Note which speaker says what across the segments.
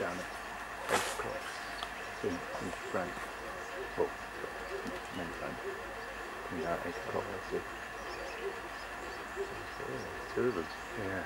Speaker 1: down at 8 o'clock. In, in front. Well, main front. Coming out at 8 o'clock, I see.
Speaker 2: Yeah, two of them.
Speaker 1: Yeah.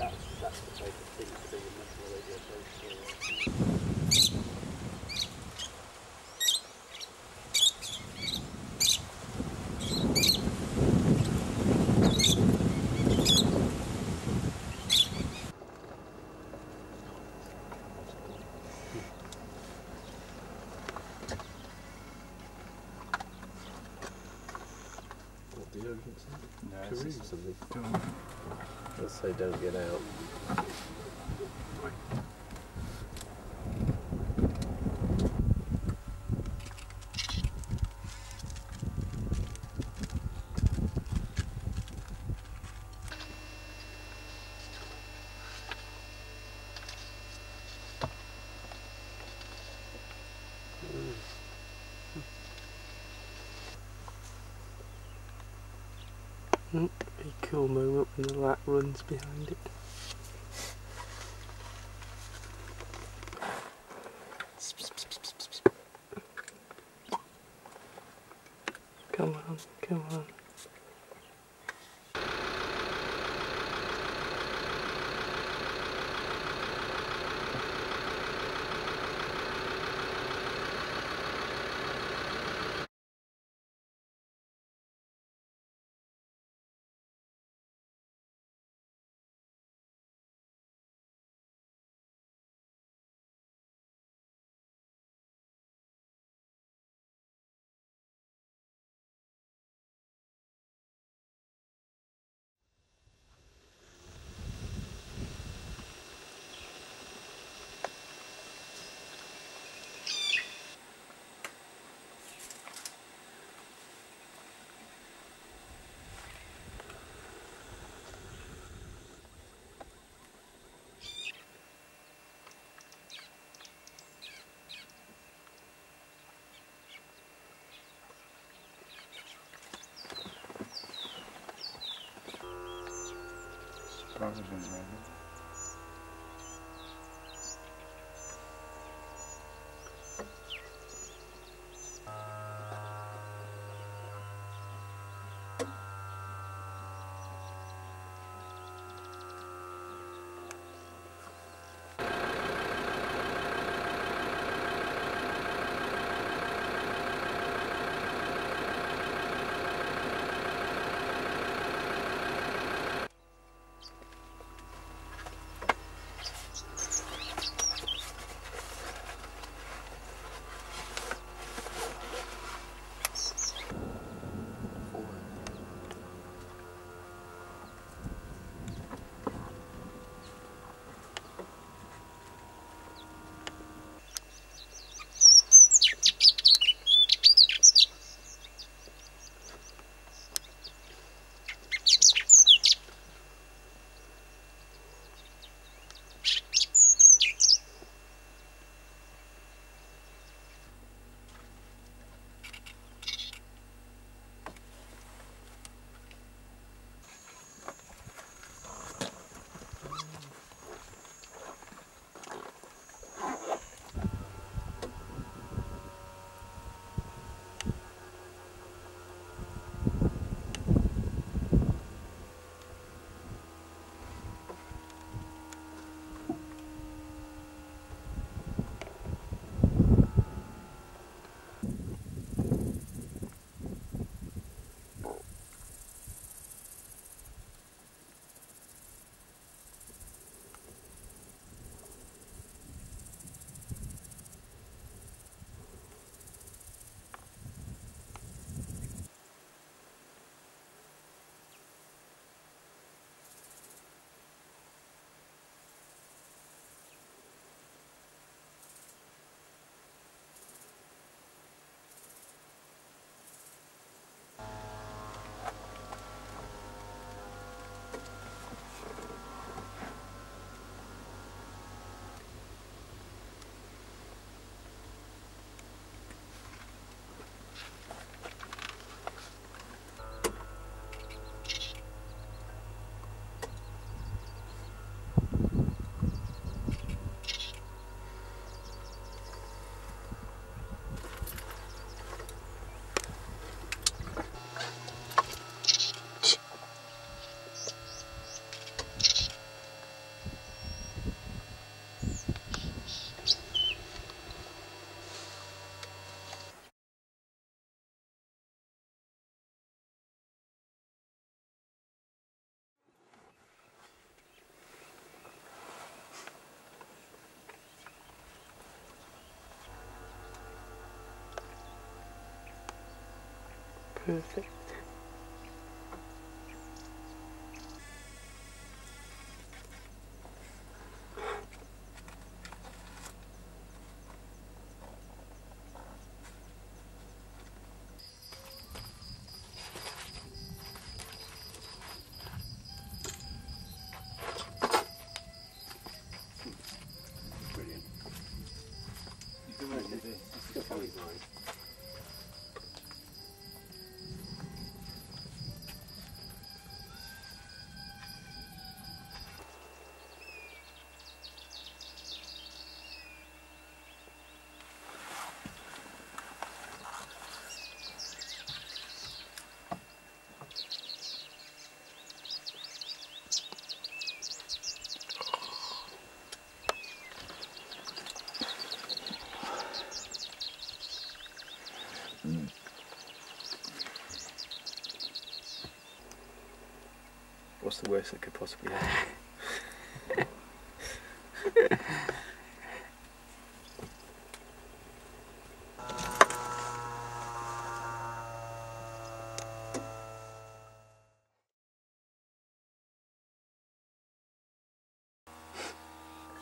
Speaker 3: That's, that's the type of thing to do in National Radio
Speaker 2: What the urgency?
Speaker 1: No,
Speaker 2: To
Speaker 1: it's
Speaker 2: read Let's say don't get out.
Speaker 4: A cool moment when the rat runs behind it. Come on, come on.
Speaker 1: Provision, maybe.
Speaker 3: Perfect.
Speaker 1: What's the worst that could possibly happen?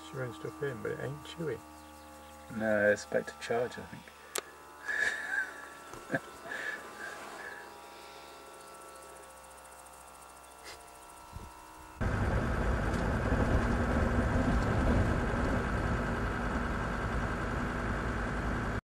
Speaker 2: She runs stuff in, but it ain't chewy.
Speaker 1: No, I expect to charge, I think.